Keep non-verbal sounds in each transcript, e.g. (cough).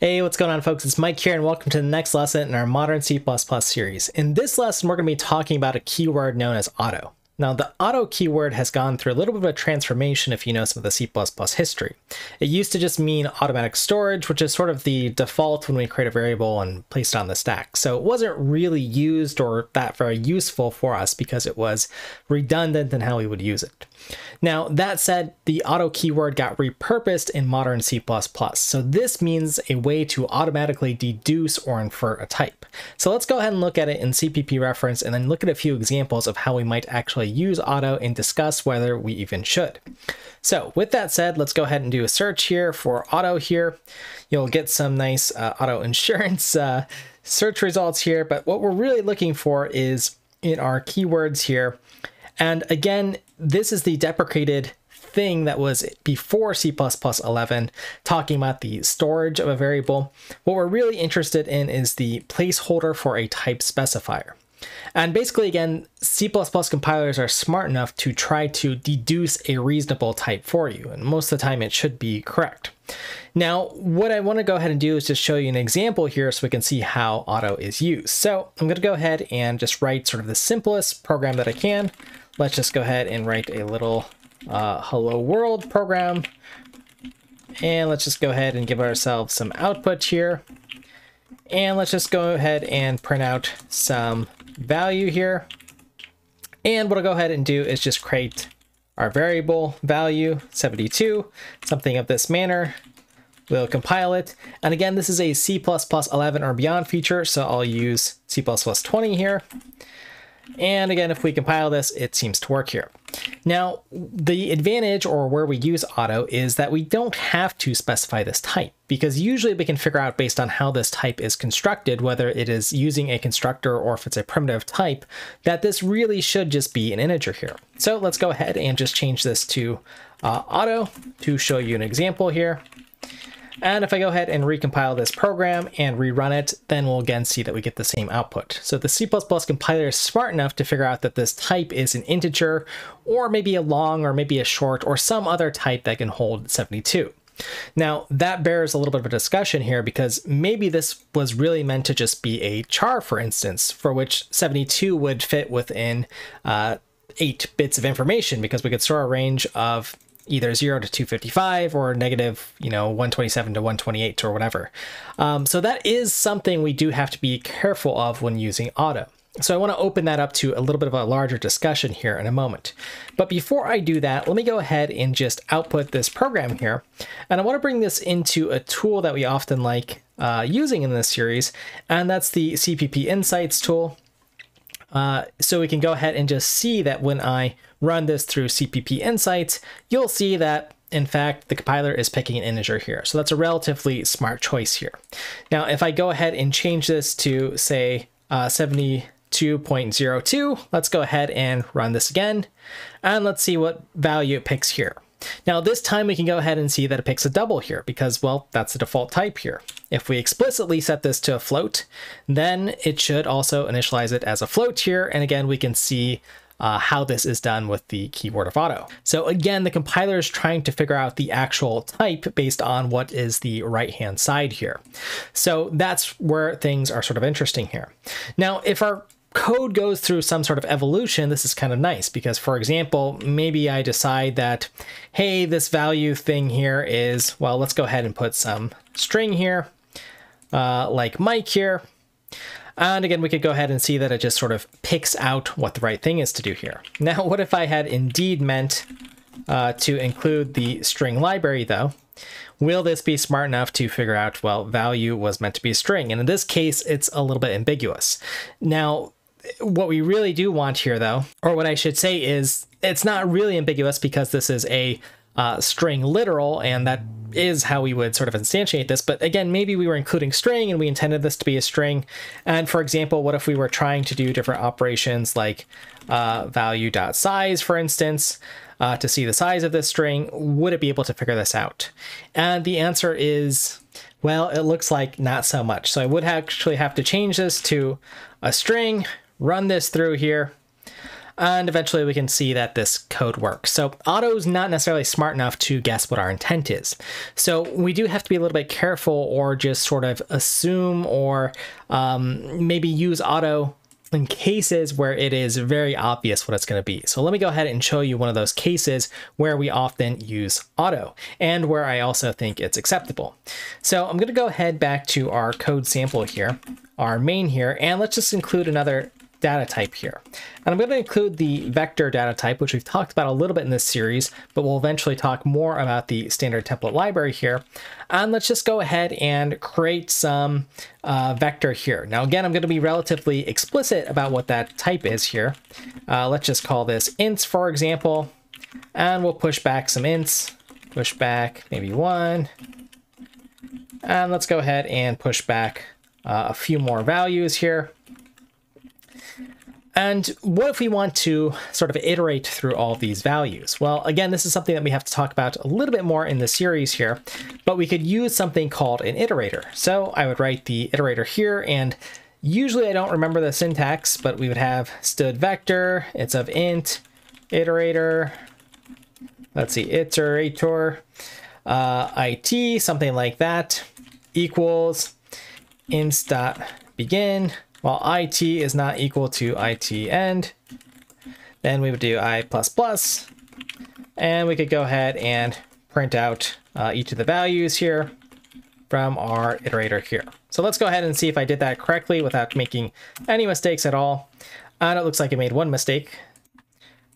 Hey, what's going on folks? It's Mike here and welcome to the next lesson in our Modern C++ series. In this lesson, we're going to be talking about a keyword known as auto. Now, the auto keyword has gone through a little bit of a transformation if you know some of the C++ history. It used to just mean automatic storage, which is sort of the default when we create a variable and place it on the stack. So it wasn't really used or that very useful for us because it was redundant in how we would use it. Now, that said, the auto keyword got repurposed in modern C++. So this means a way to automatically deduce or infer a type. So let's go ahead and look at it in CPP reference and then look at a few examples of how we might actually use auto and discuss whether we even should. So with that said, let's go ahead and do a search here for auto here. You'll get some nice uh, auto (laughs) insurance uh, search results here, but what we're really looking for is in our keywords here. And again, this is the deprecated thing that was before C++ 11, talking about the storage of a variable. What we're really interested in is the placeholder for a type specifier. And basically, again, C++ compilers are smart enough to try to deduce a reasonable type for you, and most of the time it should be correct. Now, what I want to go ahead and do is just show you an example here so we can see how auto is used. So I'm going to go ahead and just write sort of the simplest program that I can. Let's just go ahead and write a little uh, hello world program. And let's just go ahead and give ourselves some output here. And let's just go ahead and print out some value here. And what I'll go ahead and do is just create our variable value 72, something of this manner. We'll compile it. And again, this is a C++ 11 or beyond feature, so I'll use C++ 20 here. And again, if we compile this, it seems to work here. Now, the advantage or where we use auto is that we don't have to specify this type because usually we can figure out based on how this type is constructed, whether it is using a constructor or if it's a primitive type, that this really should just be an integer here. So let's go ahead and just change this to uh, auto to show you an example here. And if I go ahead and recompile this program and rerun it, then we'll again see that we get the same output. So the C++ compiler is smart enough to figure out that this type is an integer, or maybe a long, or maybe a short, or some other type that can hold 72. Now, that bears a little bit of a discussion here because maybe this was really meant to just be a char, for instance, for which 72 would fit within uh, 8 bits of information because we could store a range of either 0 to 255 or negative, you know, 127 to 128 or whatever. Um, so that is something we do have to be careful of when using auto. So I want to open that up to a little bit of a larger discussion here in a moment. But before I do that, let me go ahead and just output this program here. And I want to bring this into a tool that we often like uh, using in this series, and that's the CPP Insights tool. Uh, so we can go ahead and just see that when I run this through CPP Insights, you'll see that in fact, the compiler is picking an integer here. So that's a relatively smart choice here. Now, if I go ahead and change this to say uh, 72.02, let's go ahead and run this again. And let's see what value it picks here. Now this time we can go ahead and see that it picks a double here because, well, that's the default type here. If we explicitly set this to a float, then it should also initialize it as a float here. And again, we can see uh, how this is done with the keyword of auto. So again, the compiler is trying to figure out the actual type based on what is the right-hand side here. So that's where things are sort of interesting here. Now, if our code goes through some sort of evolution, this is kind of nice because, for example, maybe I decide that, hey, this value thing here is, well, let's go ahead and put some string here, uh, like Mike here. And again, we could go ahead and see that it just sort of picks out what the right thing is to do here. (laughs) Now, what if I had indeed meant uh, to include the string library, though? Will this be smart enough to figure out, well, value was meant to be a string? And in this case, it's a little bit ambiguous. Now, what we really do want here, though, or what I should say is it's not really ambiguous because this is a uh, string literal, and that is how we would sort of instantiate this. But again, maybe we were including string and we intended this to be a string. And for example, what if we were trying to do different operations like uh, value.size, for instance, uh, to see the size of this string? Would it be able to figure this out? And the answer is, well, it looks like not so much. So I would actually have to change this to a string run this through here. And eventually we can see that this code works. So auto is not necessarily smart enough to guess what our intent is. So we do have to be a little bit careful or just sort of assume or um, maybe use auto in cases where it is very obvious what it's going to be. So let me go ahead and show you one of those cases where we often use auto and where I also think it's acceptable. So I'm going to go ahead back to our code sample here, our main here, and let's just include another data type here. And I'm going to include the vector data type, which we've talked about a little bit in this series, but we'll eventually talk more about the standard template library here. And let's just go ahead and create some uh, vector here. Now, again, I'm going to be relatively explicit about what that type is here. Uh, let's just call this ints, for example, and we'll push back some ints, push back maybe one, and let's go ahead and push back uh, a few more values here. And what if we want to sort of iterate through all these values? Well, again, this is something that we have to talk about a little bit more in the series here, but we could use something called an iterator. So I would write the iterator here, and usually I don't remember the syntax, but we would have std vector, it's of int, iterator, let's see, iterator, uh, it, something like that, equals ints.begin, while it is not equal to it end, then we would do i plus plus, and we could go ahead and print out uh, each of the values here from our iterator here. So let's go ahead and see if I did that correctly without making any mistakes at all. And it looks like I made one mistake.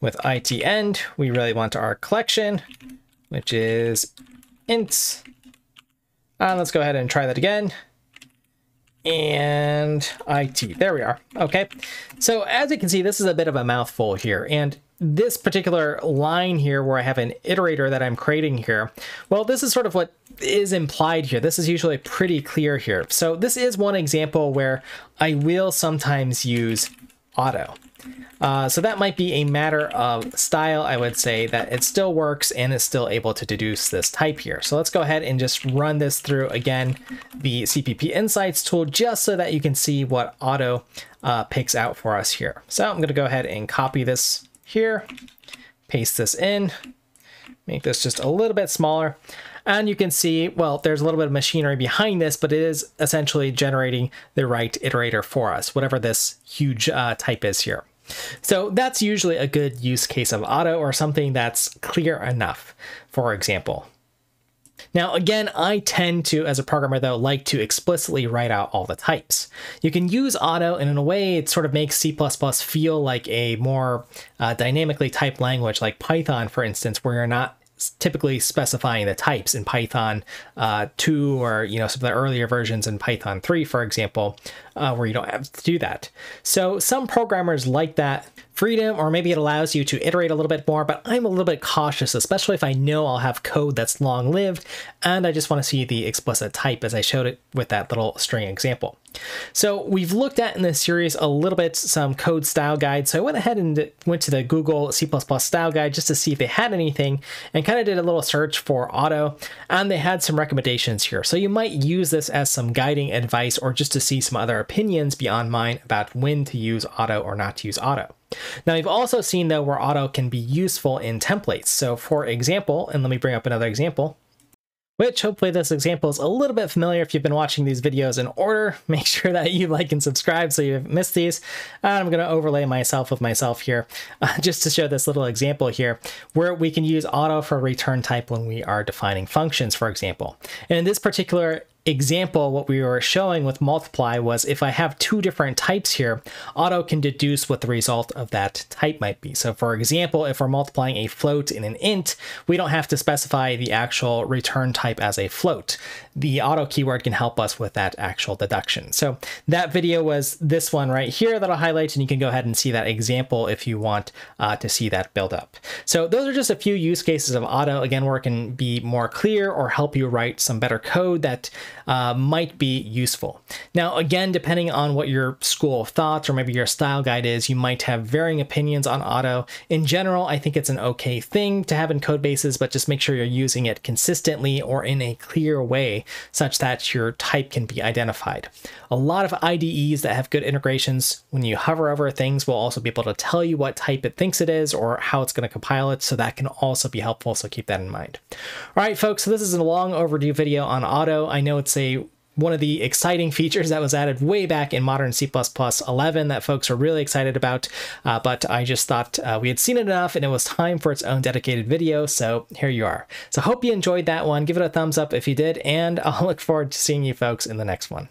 With it end, we really want our collection, which is ints. And let's go ahead and try that again and IT. There we are. Okay. So as you can see, this is a bit of a mouthful here. And this particular line here where I have an iterator that I'm creating here, well, this is sort of what is implied here. This is usually pretty clear here. So this is one example where I will sometimes use auto. Uh, so that might be a matter of style, I would say, that it still works and is still able to deduce this type here. So let's go ahead and just run this through, again, the CPP Insights tool, just so that you can see what auto uh, picks out for us here. So I'm going to go ahead and copy this here, paste this in, make this just a little bit smaller. And you can see, well, there's a little bit of machinery behind this, but it is essentially generating the right iterator for us, whatever this huge uh, type is here. So that's usually a good use case of auto or something that's clear enough, for example. Now, again, I tend to, as a programmer though, like to explicitly write out all the types. You can use auto, and in a way, it sort of makes C++ feel like a more uh, dynamically typed language, like Python, for instance, where you're not typically specifying the types in Python uh, 2 or you know some of the earlier versions in Python 3, for example, uh, where you don't have to do that. So some programmers like that freedom, or maybe it allows you to iterate a little bit more, but I'm a little bit cautious, especially if I know I'll have code that's long lived, and I just want to see the explicit type as I showed it with that little string example. So we've looked at in this series a little bit some code style guides. So I went ahead and went to the Google C++ style guide just to see if they had anything and kind of did a little search for auto and they had some recommendations here. So you might use this as some guiding advice or just to see some other opinions beyond mine about when to use auto or not to use auto. Now you've also seen though where auto can be useful in templates. So for example, and let me bring up another example, which hopefully this example is a little bit familiar if you've been watching these videos in order. (laughs) Make sure that you like and subscribe so you haven't missed these. And I'm going to overlay myself with myself here (laughs) uh, just to show this little example here where we can use auto for return type when we are defining functions, for example. And in this particular example, what we were showing with multiply was if I have two different types here, auto can deduce what the result of that type might be. So for example, if we're multiplying a float in an int, we don't have to specify the actual return type as a float. The auto keyword can help us with that actual deduction. So that video was this one right here that I'll highlight, and you can go ahead and see that example if you want uh, to see that build up. So those are just a few use cases of auto, again, where it can be more clear or help you write some better code that uh, might be useful. Now, again, depending on what your school of thoughts or maybe your style guide is, you might have varying opinions on auto. In general, I think it's an okay thing to have in code bases, but just make sure you're using it consistently or in a clear way such that your type can be identified. A lot of IDEs that have good integrations, when you hover over things, will also be able to tell you what type it thinks it is or how it's going to compile it. So that can also be helpful. So keep that in mind. All right, folks, so this is a long overdue video on auto. I know it's a one of the exciting (laughs) features that was added way back in modern C++ 11 that folks are really excited about, uh, but I just thought uh, we had seen it enough and it was time for its own dedicated video, so here you are. So hope you enjoyed that one. Give it a thumbs up if you did, and (laughs) I'll look forward to seeing you folks in the next one.